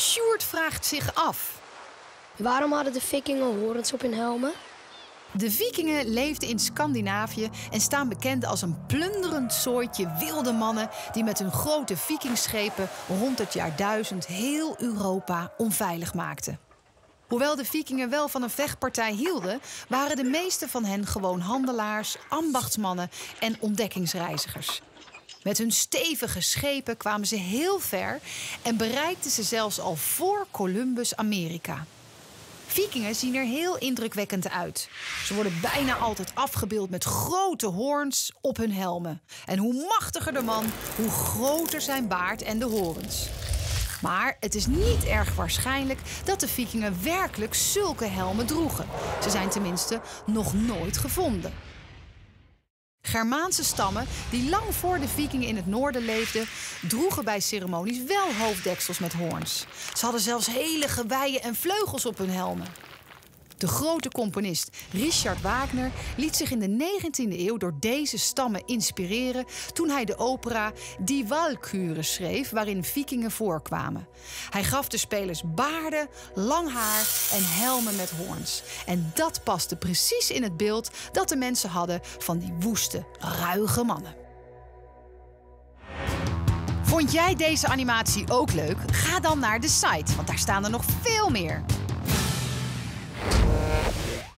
Sjoerd vraagt zich af. Waarom hadden de vikingen horens op hun helmen? De vikingen leefden in Scandinavië en staan bekend als een plunderend soortje wilde mannen die met hun grote vikingschepen rond het jaar 1000 heel Europa onveilig maakten. Hoewel de vikingen wel van een vechtpartij hielden, waren de meeste van hen gewoon handelaars, ambachtsmannen en ontdekkingsreizigers. Met hun stevige schepen kwamen ze heel ver en bereikten ze zelfs al voor Columbus Amerika. Vikingen zien er heel indrukwekkend uit. Ze worden bijna altijd afgebeeld met grote hoorns op hun helmen. En hoe machtiger de man, hoe groter zijn baard en de horens. Maar het is niet erg waarschijnlijk dat de Vikingen werkelijk zulke helmen droegen. Ze zijn tenminste nog nooit gevonden. Germaanse stammen, die lang voor de Vikingen in het noorden leefden, droegen bij ceremonies wel hoofddeksels met hoorns. Ze hadden zelfs hele geweien en vleugels op hun helmen. De grote componist Richard Wagner liet zich in de 19e eeuw door deze stammen inspireren toen hij de opera Die Walküre schreef, waarin vikingen voorkwamen. Hij gaf de spelers baarden, lang haar en helmen met hoorns. En dat paste precies in het beeld dat de mensen hadden van die woeste, ruige mannen. Vond jij deze animatie ook leuk? Ga dan naar de site, want daar staan er nog veel meer.